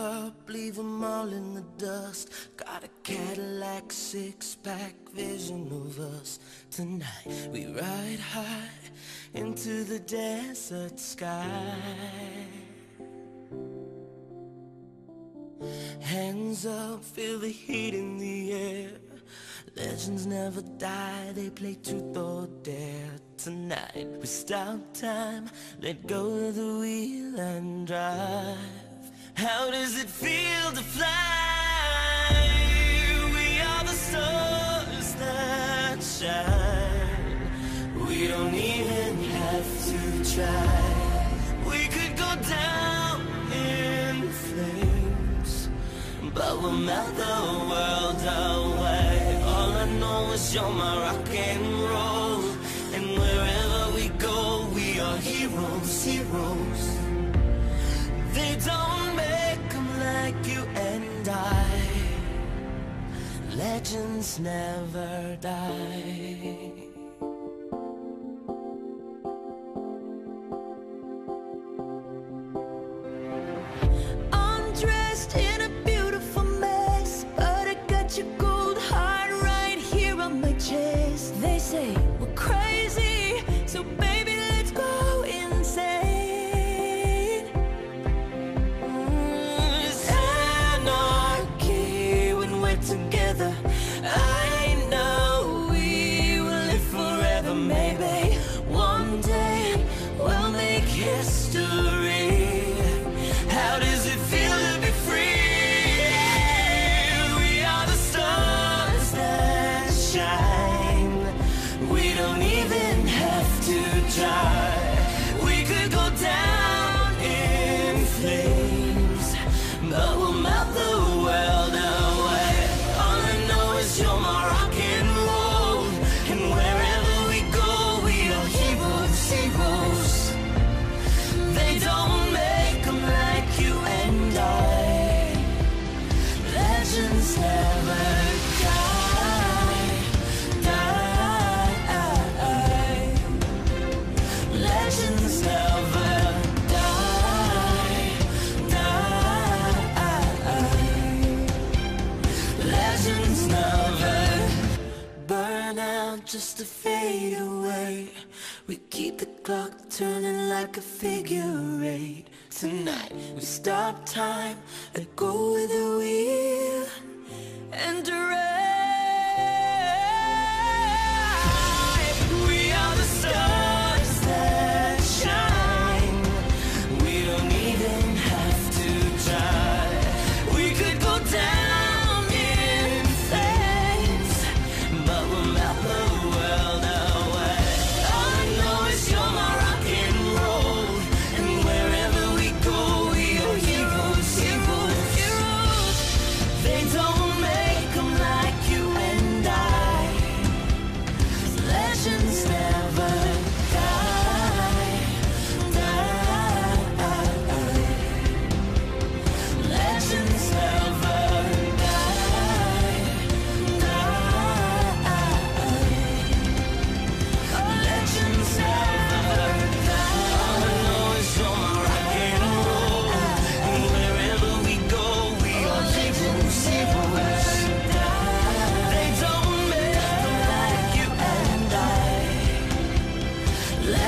up, leave them all in the dust. Got a Cadillac six pack vision of us. Tonight we ride high into the desert sky. Hands up, feel the heat in the air. Legends never die, they play truth or dare. Tonight we stop time, let go of the wheel and drive. How does it feel to fly? We are the stars that shine. We don't even have to try. We could go down in flames, but we'll melt the world away. All I know is you're my rock and roll, and wherever we go, we are heroes, heroes. Legends never die. Maybe one day we'll make history. Just to fade away. We keep the clock turning like a figure eight. Tonight we stop time and go with the wheel and drive.